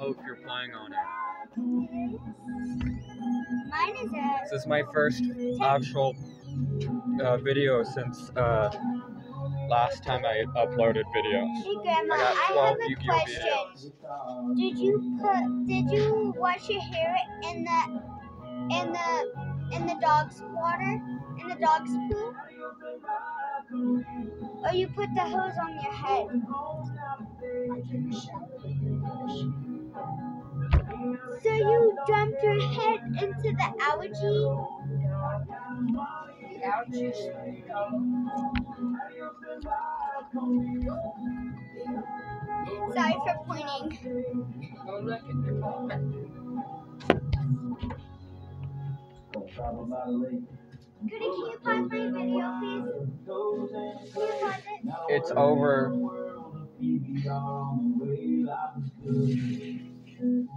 Oh, if you're playing on it. Mine is a. This is my first actual uh, video since uh, last time I uploaded videos. Hey, Grandma, I I, have a Yu-Gi-Oh question. Did you put? Did you wash your hair in the in the in the dog's water? In the dog's poo? Or you put the hose on your head? So you dumped your head into the algae? Sorry for pointing. Could can you pause my video, please? Can you pause it? It's over. Ninety-three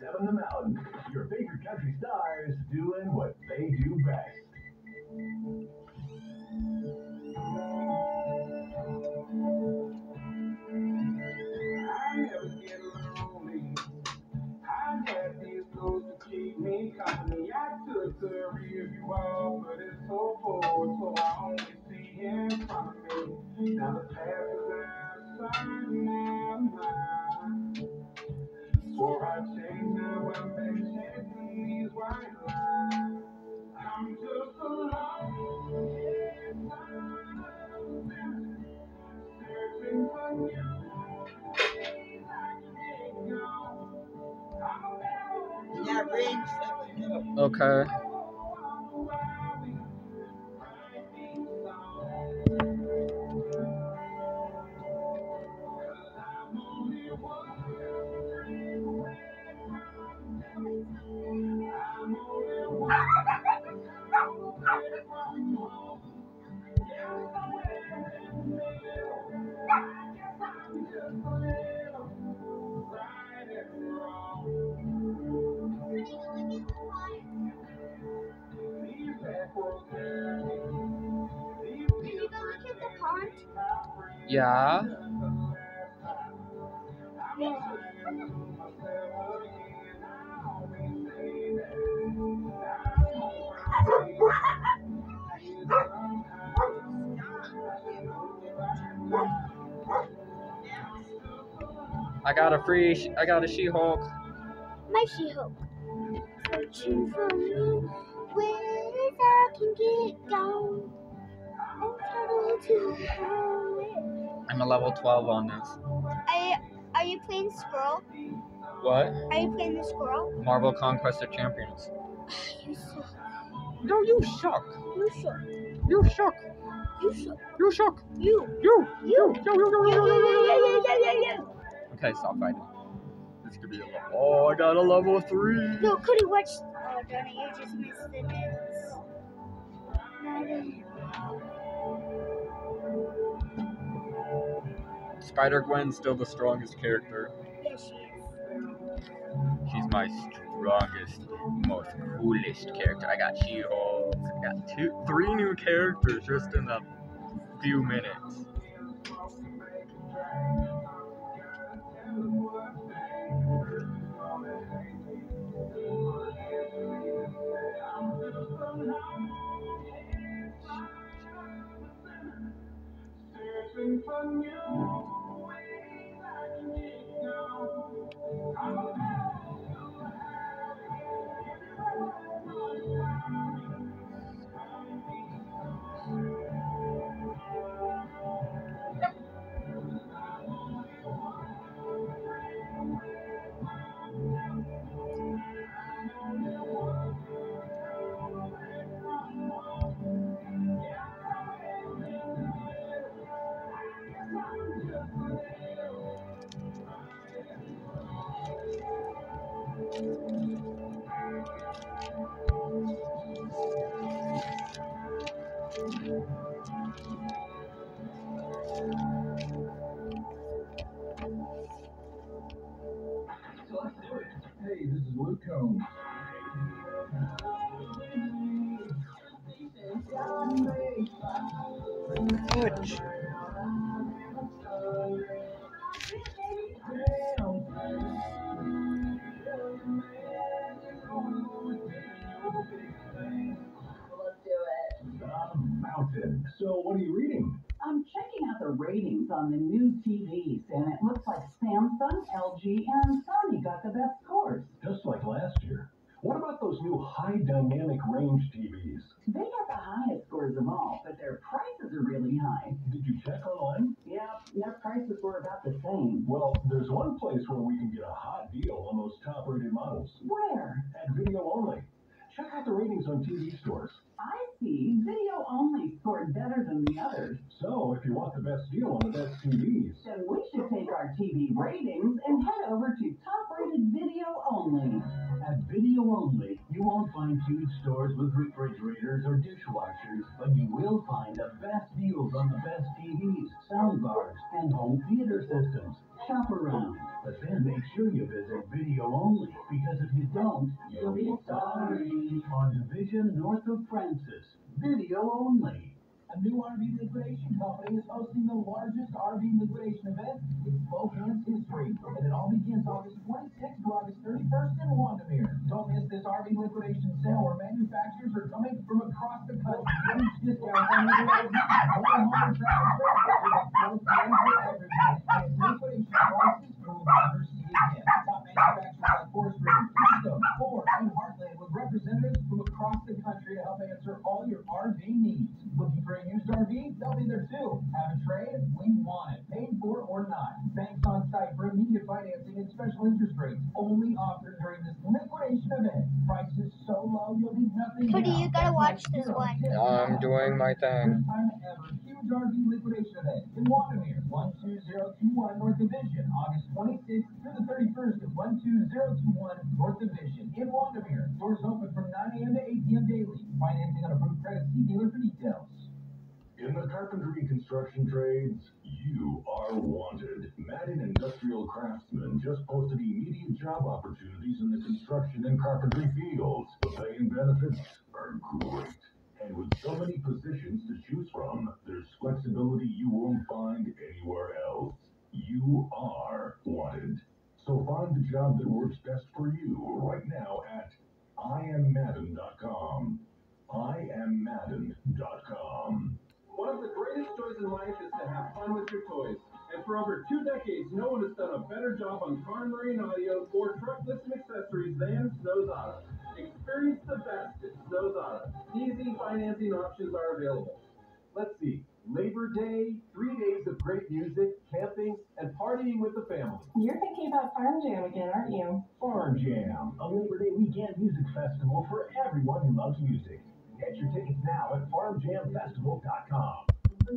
seven The Mountain. Your favorite country stars doing what they do best. Yeah. I got a free. I got a She-Hulk. My She-Hulk. Searching for me, where I can get down. Travel to. I'm a level 12 on this. Are you, are you playing Squirrel? What? Are you playing the Squirrel? Marvel Conquest of Champions. You suck. No, you suck. You suck. You suck. You suck. You suck. You. You. You. Yo, yo, yo, You, you, yo, yo, you, you, you, you, you. Okay, stop fighting. This could be a level. Oh, I got a level three. No, Cody, watch. Oh, darn you just missed the dance. Spider Gwen's still the strongest character. She. She's my strongest, most coolest character. I got She-Hulk. I got two, three new characters just in a few minutes. Rated models. Where? At video only. Check out the ratings on TV stores. I see. Video only scored better than the others. So, if you want the best deal on the best TVs, Then we should take our TV ratings and head over to top rated video only. At Video Only, you won't find huge stores with refrigerators or dishwashers, Liquidation company is hosting the largest RV liquidation event in Spokane's history. And it all begins August 26th to August 31st in Wandermere. Don't miss this RV liquidation sale where manufacturers are coming from across the country. Huge discounts on liquidation. Oklahoma traffic trade with close for everyone. And liquidation prices you will never see again. Top manufacturers like Forest River, Keystone, Ford, and Heartland with representatives from across the country to help answer all your RV needs. Looking for a used RV? They'll be there too. Have a trade? We want it. Paid for or not. Banks on site for immediate financing and special interest rates. Only offered during this liquidation event. Prices so low you'll need nothing. Cody, down. you gotta That's watch like this zero one. tips I'm down. doing my thing. First time ever, huge RV liquidation event in Wandermere, 12021 North Division, August 26th through the 31st at 12021 North Division in Wandermere. Doors open from 9 a.m. to 8 p.m. daily. Financing on approved credit. See dealer for details. in the carpentry construction trades, you are wanted. Madden Industrial Craftsmen just posted immediate job opportunities in the construction and carpentry fields. The pay and benefits are great. And with so many positions to choose from, there's flexibility you won't find anywhere else. You are wanted. So find the job that works best for you right now at IamMadden.com. IamMadden.com. One of the greatest joys in life is to have fun with your toys. And for over two decades, no one has done a better job on car and marine audio or truck lifts accessories than Snows Auto. Experience the best at Snows Auto. Easy financing options are available. Let's see. Labor Day, three days of great music, camping, and partying with the family. You're thinking about Farm Jam again, aren't you? Farm Jam, a Labor Day weekend music festival for everyone who loves music. Get your tickets now at farmjamfestival.com.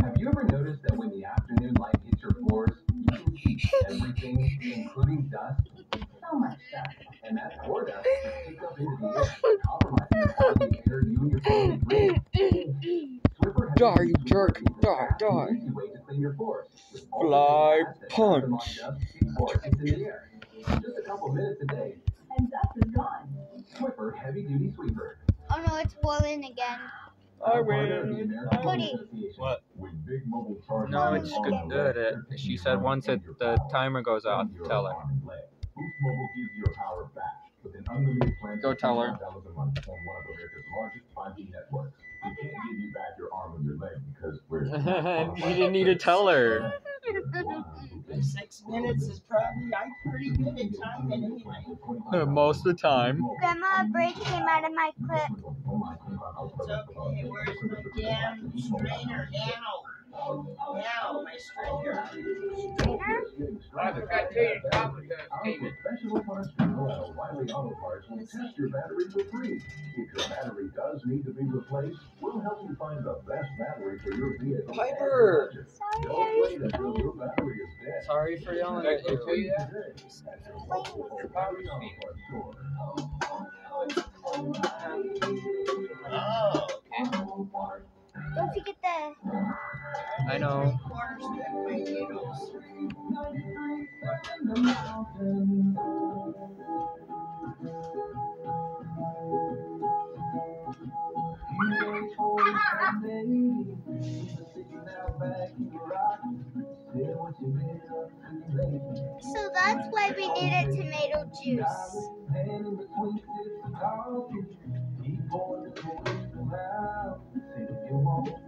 Have you ever noticed that when the afternoon light hits your floors, you can see everything, including dust? So much dust. And that floor dust can take up into the air, compromising the quality of air you and your family breathe. Swiffer has Die, you jerk. Die, die. easy way to clean your floors. With all Fly the dust that punch. carbon dust before it gets in the air. Just a couple minutes a day. And dust is gone. Swiffer Heavy Duty Sweeper. Oh no, it's boiling again. I Part win. Cody. What? With big mobile chargers No, it's good. the good. It, she said once it the timer goes off, tell her. farming leg. Boost Mobile gives you your power back with an unlimited plan. Go tell her. $25 a month on one of America's largest 5G networks. We can't give you back your arm and your leg because we're. you didn't need to tell her. Six minutes is probably, I'm pretty good at time anyway. Most of the time. Grandma, a break came out of my clip. Oh it's okay, where's my damn strainer now? Now, my strainer. Our professional parts people at O'Reilly Auto Parts will test your battery for free. If your battery does need to be replaced, we'll help you find the best battery for your vehicle. Piper! Don't wait until your battery is dead. Sorry for yelling at you. Oh, Today at your local Auto Parts store. Don't forget the. I know. So that's why we needed tomato juice.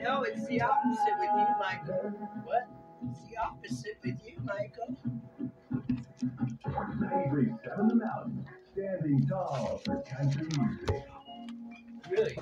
No, it's the opposite with you, Michael. What? It's the opposite with you, Michael. 937 The Mountain, standing tall for country music. Really?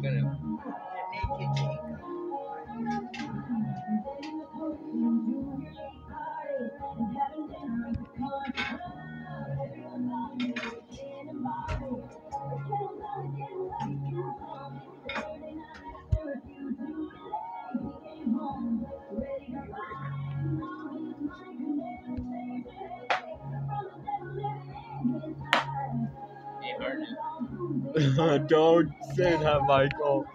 跟人。Don't say that, Michael.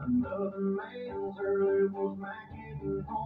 Another man's early was my getting home.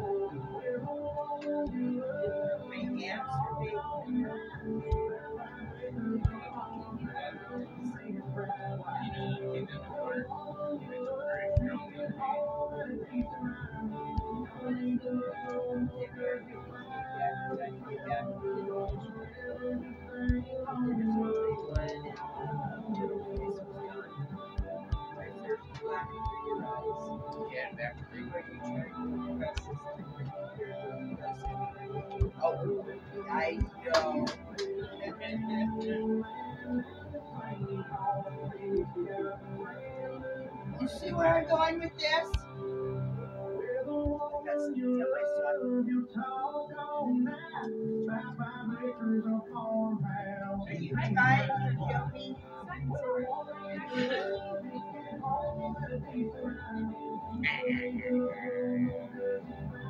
with this? Are you guys?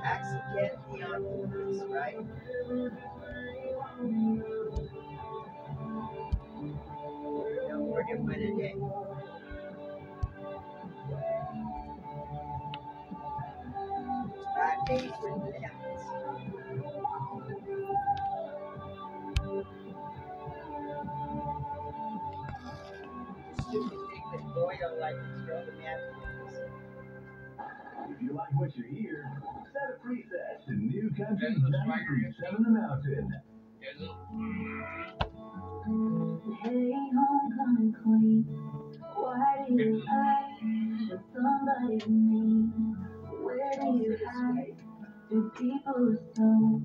Accidentally on purpose, right? Where do you hide? When people assume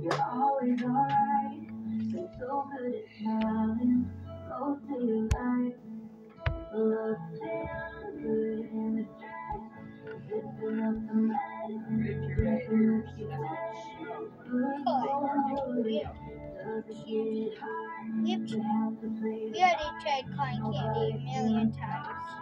you're always alright. So good at smiling most of your life. Love feels good in the dress. We've already tried calling candy a million times.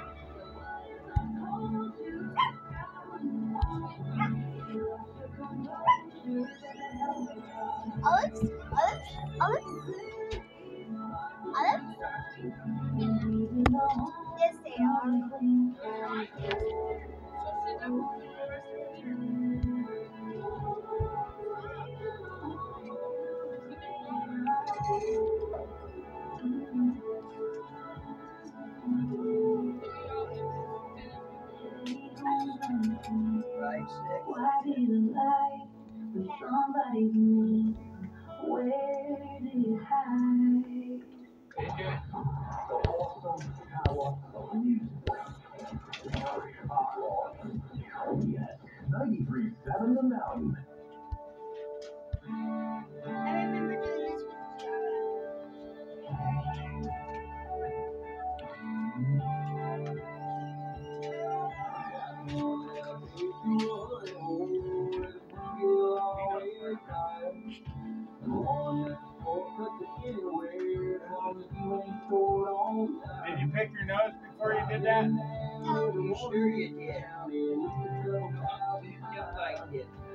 like that? Sure you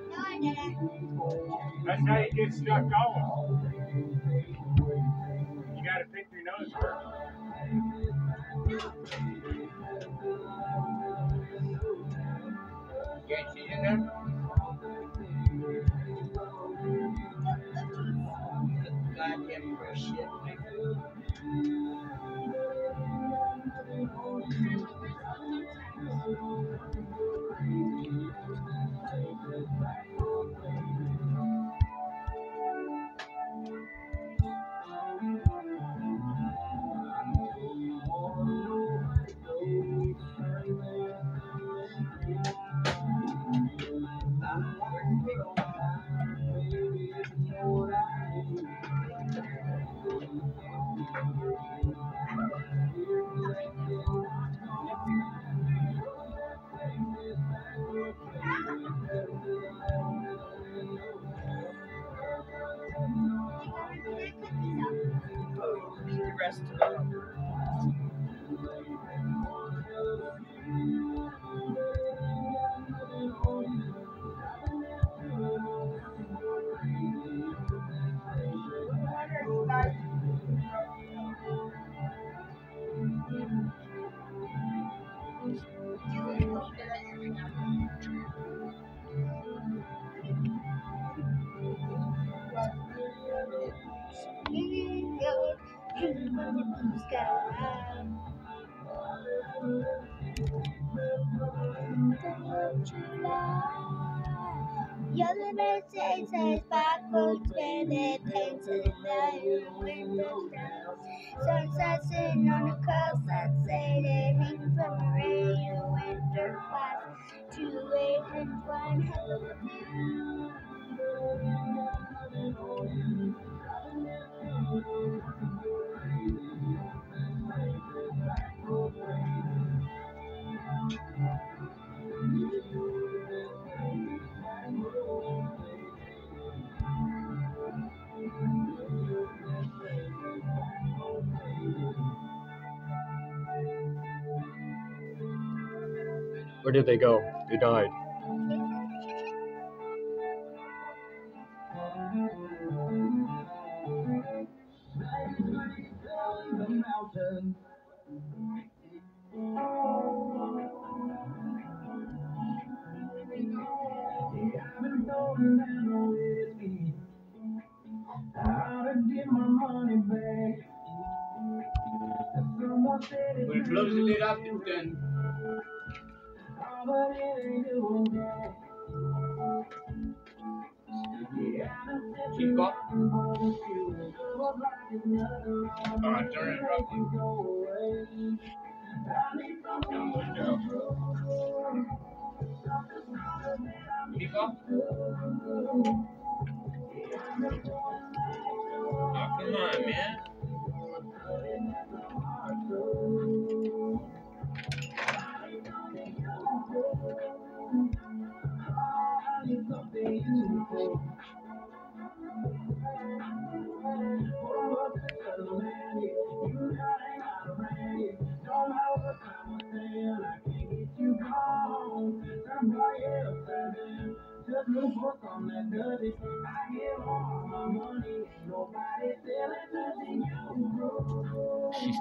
no, I didn't. That's how you get stuck going. rest of. Where did they go? They died.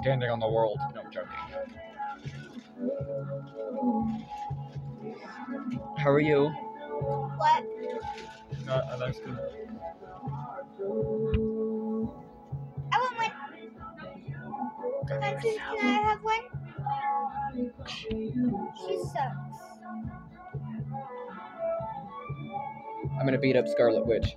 Standing on the world. No, I'm joking. How are you? What? Uh, I'm asking. I want one. Auntie, can I have one? She sucks. I'm gonna beat up Scarlet Witch.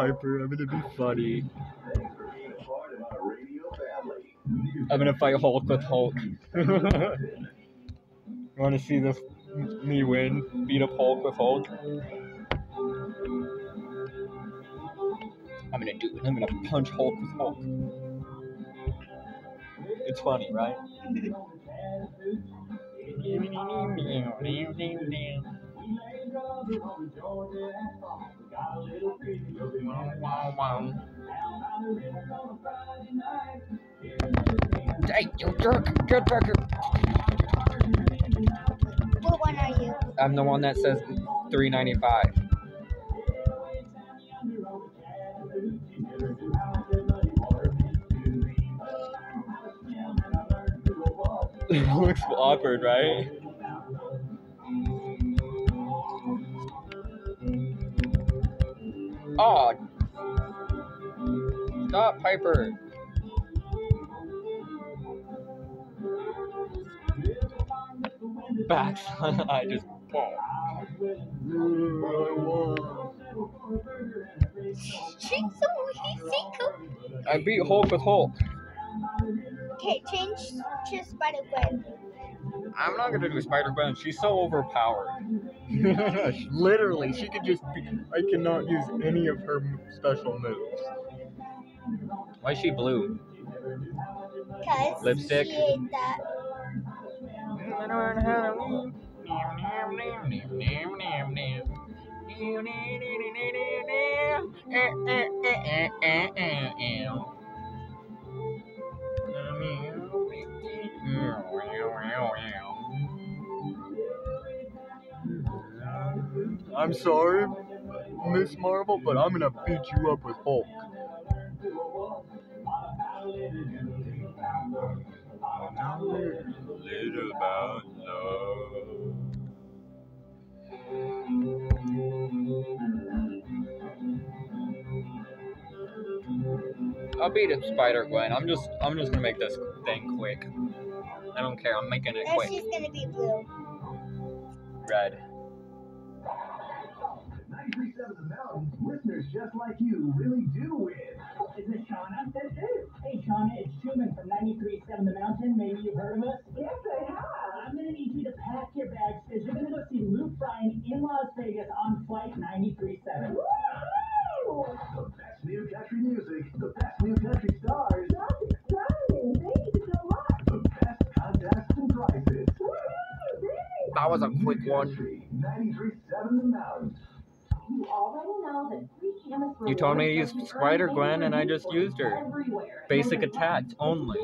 Piper, I'm gonna be funny. I'm gonna fight Hulk with Hulk. you wanna see this me win? Beat up Hulk with Hulk? I'm gonna do it. I'm gonna punch Hulk with Hulk. It's funny, right? Hey, you jerk! Back here! What one are you? I'm the one that says 395. Looks awkward, right? Oh, stop, Piper. Back, I just. She's so easy. I beat Hulk with Hulk. Okay, change to Spider Gwen. I'm not gonna do Spider Gwen. She's so overpowered. Literally, she could just. Be, I cannot use any of her special moves. Why is she blue? Cause Lipstick. she ate that. I'm sorry, Ms. Marvel, but I'm gonna beat you up with Hulk. Little about love. I'll beat up Spider Gwen. I'm just I'm just gonna make this thing quick. I don't care. I'm making it And quick. she's gonna be blue. Red. 93.7 The Mountains, listeners just like you really do win. Is this Shauna? This is. Hey, Shauna, it's Truman from 93.7 The Mountain. Maybe you've heard of us? Yes, I have. I'm going to need you to pack your bags because you're going to go see Luke Bryan in Las Vegas on Flight 93.7. The best new country music, the best new country stars. That's exciting. Thank you so much. The best contests and prizes. That was a quick one. 93.7 The Mountains. You already know that free chemist You told me to use Spider Gwen, and I just used her. Basic attacks only.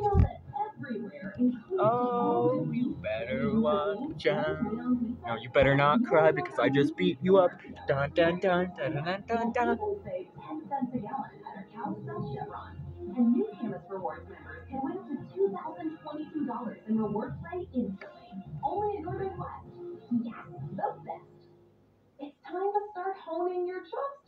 Oh, you better watch out. No, you better not cry because I just beat you up. Dun dun dun dun dun dun dun. People save 10 cents a gallon at our Cal Stuff Chevron. and new Camas Rewards members can win up to $2,022 in rewards play instantly. Only at Northern Quest. Yes, the best. It's time to start honing your skills.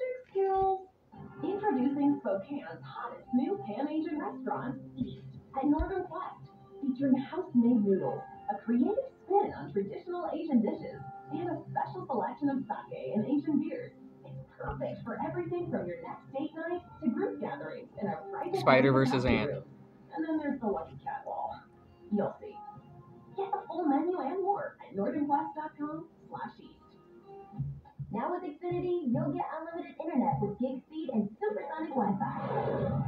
Introducing Spokane's hottest new Pan Asian restaurant, East, at Northern Quest, featuring house-made noodles, a creative spin on traditional Asian dishes, and a special selection of sake and Asian beers. It's perfect for everything from your next date night to group gatherings in a private Spider versus Ant. room. And then there's the Lucky Cat wall. You'll see. Get the full menu and more at northernquest.com. Now with Xfinity, you'll get unlimited internet with gig speed and supersonic Wi-Fi.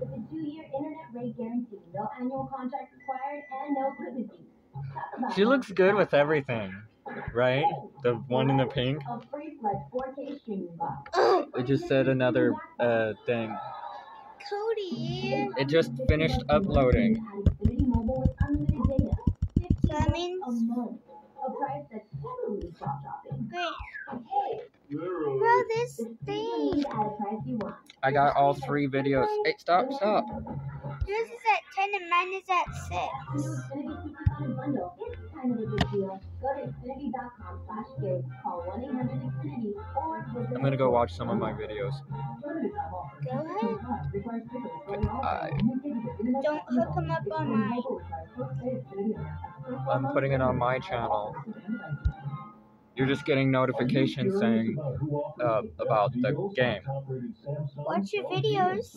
With a two-year internet rate guarantee, no annual contract required, and no equipment fees. She looks good with everything, right? The one in the pink. a free flood 4K streaming box. It just said another uh thing. Cody. It just finished uploading. Xfinity Mobile with unlimited data. That means a price that's totally stop shopping. great. Bro, this thing. at a price you want. I got all three videos. Hey, stop, stop. Yours is at 10 and mine is at 6. New Xfinity Supersonic Bundle. It's kind of a big deal. Go to Xfinity.com slash gig, call 1-800-XFINITY, or visit I'm gonna go watch some of my videos. Go ahead. I, Don't hook them up on mine. I'm putting it on my channel. You're just getting notifications saying uh, about the game. Watch your videos.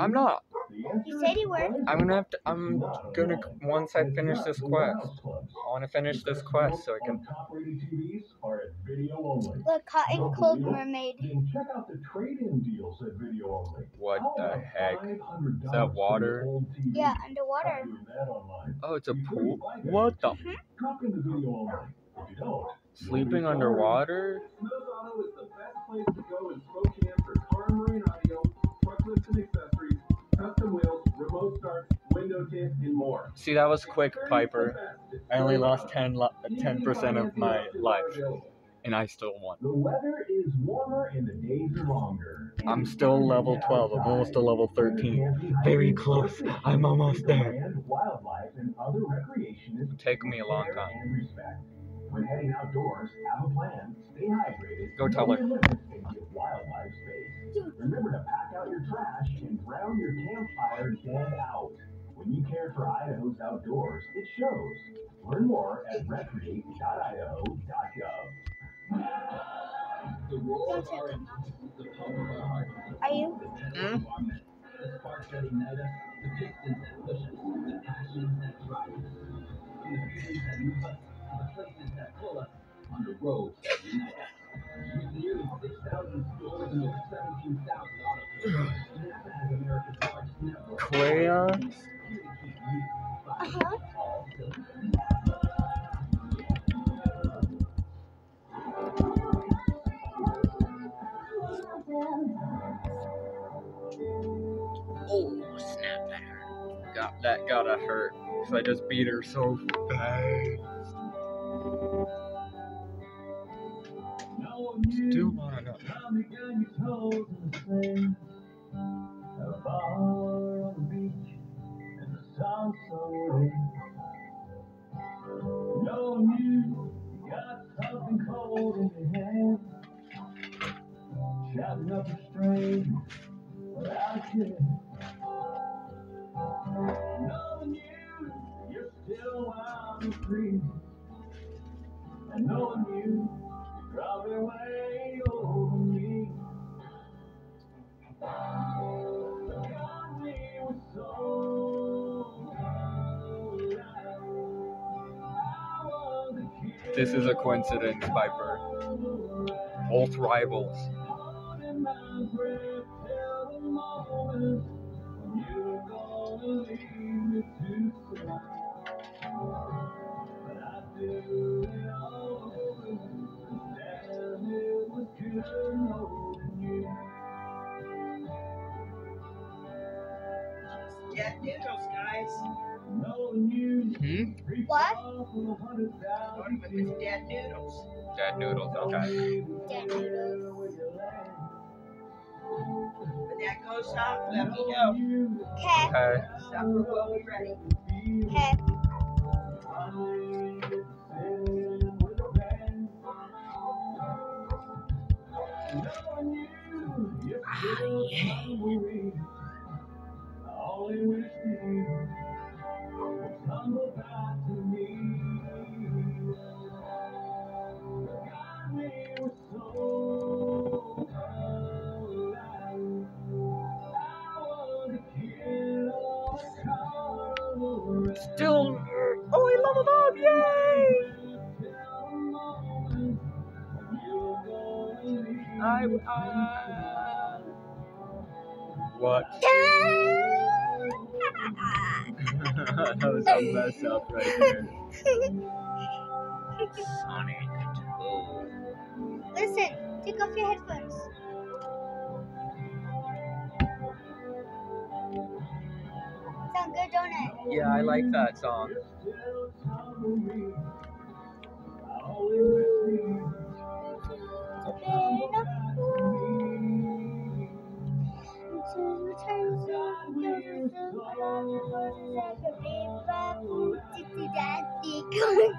I'm not. You said you were. I'm gonna have to. I'm gonna once I finish this quest. I want to finish this quest so I can. Top-rated TVs are at video only. Look, hot cold mermaid. Check out the trade-in deals at video only. What the heck? Is that water? your old TV? Yeah, underwater. doing that online. Oh, it's a pool. you buy that, What the? Drop into video only. If you don't, you'll Sleeping underwater? Smooth Auto is the best place to go in Spokane for car and marine audio, truck lifts and accessories, custom wheels, remote starts, window tint, and more. See, that was quick, Piper. I only lost 10 uh, percent of my life, and I still won. The weather is warmer and the days are longer. I'm still level 12. I'm almost to level 13. Very close. I'm almost there. Wildlife and other recreationists Take me a long time. When heading outdoors, have a plan, stay hydrated. Go tell her. your limits, and give wildlife space. Remember to out your trash and drown your campfire dead out. When you care for Idaho's outdoors, it shows. Learn more at recreate.idaho.gov. Don't take them off. Are you? Hmm? The sparks that ignite us, the pistons that push us, the passions that drive us, from the feelings that move us, the places that pull us, on the roads that unite us. With nearly 6,000 stores and over 17,000 Crayons? Here to keep you Uh fighting huh. Oh, snap, that hurt. Got, that gotta hurt. Because I just beat her so fast. Still wanna know. Knowing you got something cold in your hand, shouting up a string without care. Knowing you, you're still wild and free, and knowing you, This is a coincidence, Viper. Both rivals. What? Going with noodles. Dead noodles, okay. Dead noodles. But that goes goes off, let me know. Okay. Okay. Supper will be ready. Okay. Still. Was a mess up right there. Sonic. Listen, take off your headphones. Sound good, don't it? Yeah, I like that song. This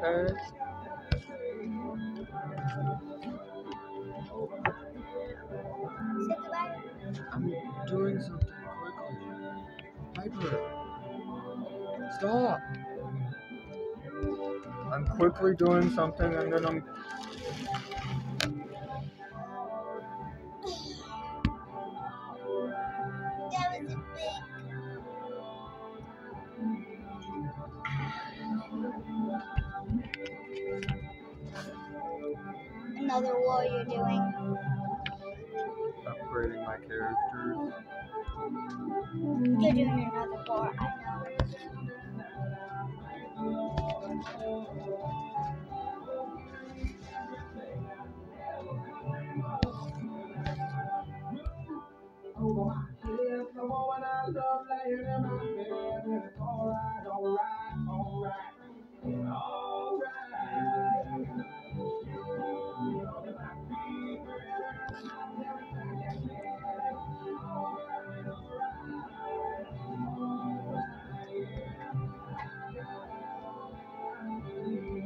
Goodbye. I'm doing something quickly. Piper. Stop. I'm quickly doing something and then I'm.